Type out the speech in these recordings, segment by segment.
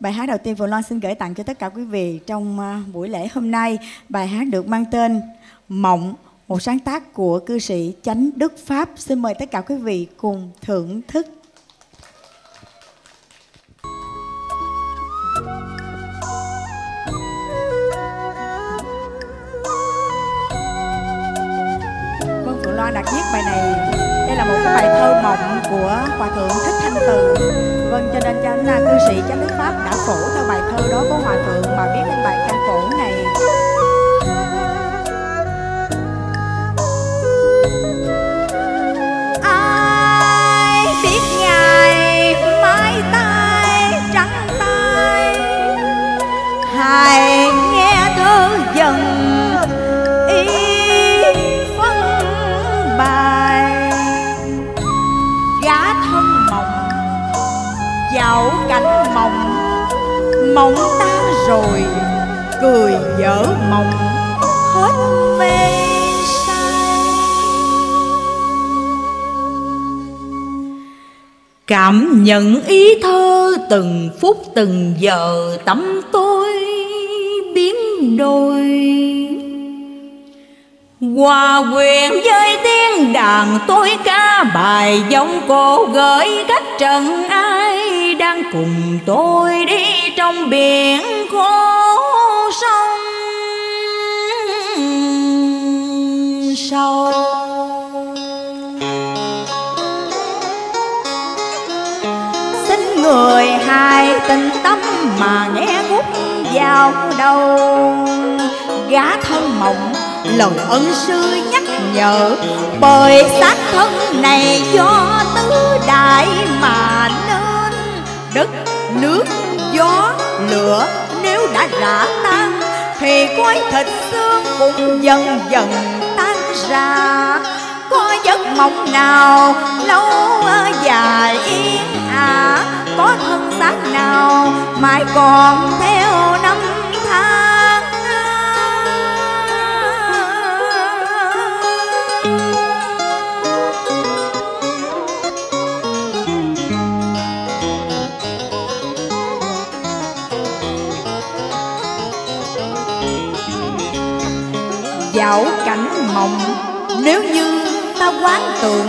Bài hát đầu tiên Phượng Loan xin gửi tặng cho tất cả quý vị trong à, buổi lễ hôm nay. Bài hát được mang tên Mộng, một sáng tác của cư sĩ Chánh Đức Pháp. Xin mời tất cả quý vị cùng thưởng thức. Bài của Hòa Thượng Thích Thanh Từ. Vâng, cho nên chánh là cư sĩ Chánh Đức Pháp đã phổ theo bài thơ đó của Hòa Thượng mà viết lên bài ca phổ này. Rồi cười dở mộng. Hết mê say. Cảm nhận ý thơ từng phút từng giờ, tâm tôi biến đổi. Hòa quyện với tiếng đàn tôi ca bài giống cô gửi cách trần ai đang cùng tôi đi trong biển khô sông sâu xin người hài tình tâm mà nghe gút vào đầu. Gã thân mộng lời ân sư nhắc nhở. Bởi xác thân này do tứ đại mà nên đất, nước gió, lửa nếu đã rã tan, thì khối thịt xương cũng dần dần tan ra. Có giấc mộng nào lâu dài yên ả có thân xác nào mãi còn theo năm dạo cảnh mộng. Nếu như ta quán tưởng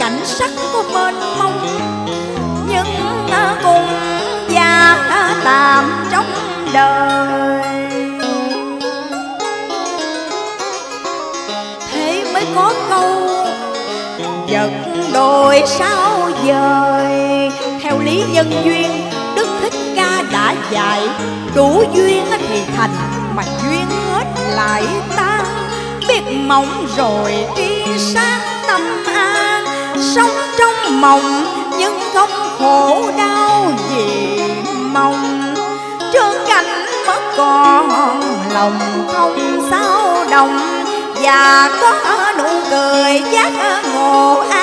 cảnh sắc có mênh mông, nhưng cùng già tạm trong đời. Thế mới có câu giật đôi sao dời? Theo lý nhân duyên, đức thích ca đã dạy, đủ duyên thì thành, mà duyên hết lại tan mộng rồi đi sáng tâm an. Sống trong mộng nhưng không khổ đau vì mong trơn cảnh mất còn lòng không sao động. Và có nụ cười giác ngộ an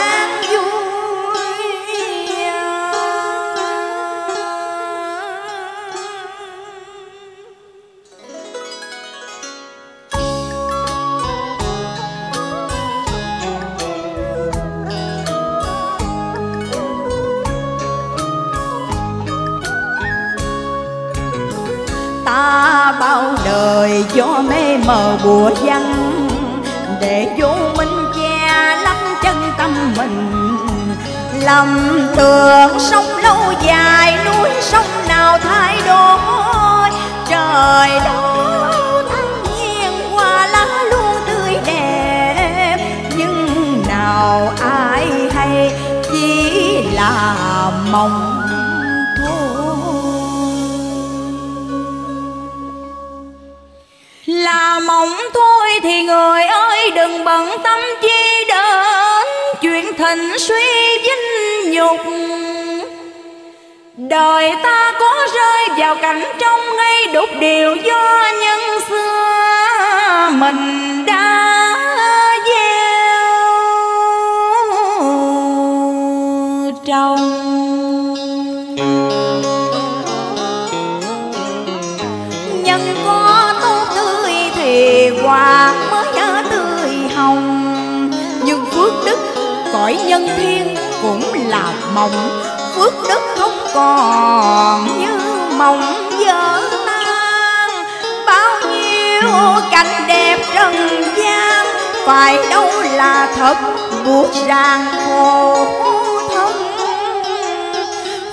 đời cho mê mờ bùa văn để vô minh che lấp chân tâm mình. Lầm tưởng sống lâu dài, núi sông nào thay đổi. Trời đừng bận tâm chi đến Chuyện thịnh suy vinh nhục. Đời ta có rơi vào cảnh trong ngay đục điều do nhân xưa mình đã gieo trồng. Cõi nhân thiên cũng là mộng, phước đức không còn như mộng dở tan bao nhiêu cảnh đẹp trần gian, phải đâu là thật, buộc ràng khổ thân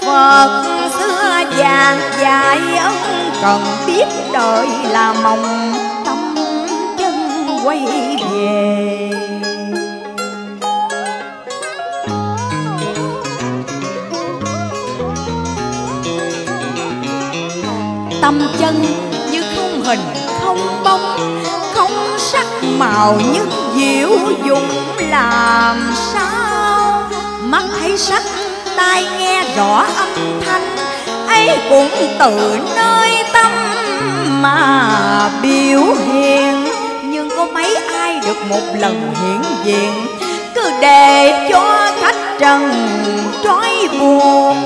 Phật xưa vàng dài ân cần biết đời là mộng, tâm chân quay về. Tâm chân như không hình, không bóng, không sắc màu, nhưng diệu dụng làm sao? Mắt thấy sắc, tai nghe rõ âm thanh, ấy cũng từ nơi tâm mà biểu hiện. Nhưng có mấy ai được một lần hiển diện, cứ để cho khách trần trói buộc.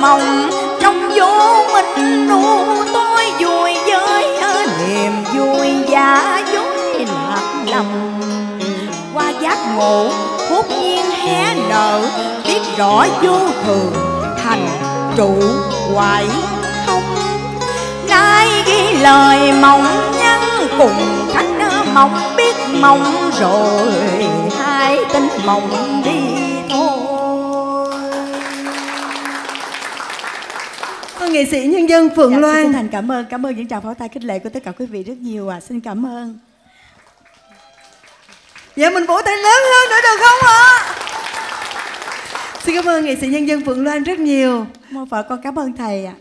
Mộng. Trong vô minh nu tôi vui với niềm vui giả dối lạc lòng. Qua giác ngộ hốt nhiên hé nở biết rõ vô thường, thành trụ hoại không. Nay ghi lời mộng, nhân cùng khách mộng, biết mộng rồi hai tính mộng đi. Nghệ sĩ nhân dân Phượng dạ, Loan. xin thành cảm ơn cảm ơn những tràng pháo tay khích lệ của tất cả quý vị rất nhiều à xin cảm ơn. Dạ mình vỗ tay lớn hơn nữa được không ạ? Xin cảm ơn nghệ sĩ nhân dân Phượng Loan rất nhiều. Mô vợ con cảm ơn thầy ạ